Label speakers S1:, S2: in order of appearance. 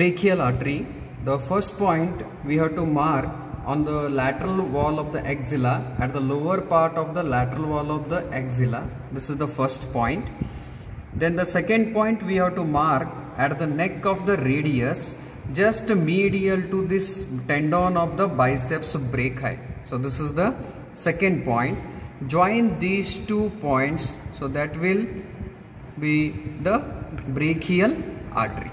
S1: brachial artery the first point we have to mark on the lateral wall of the axilla at the lower part of the lateral wall of the axilla. This is the first point. Then the second point we have to mark at the neck of the radius just medial to this tendon of the biceps brachii so this is the second point. Join these two points so that will be the brachial artery.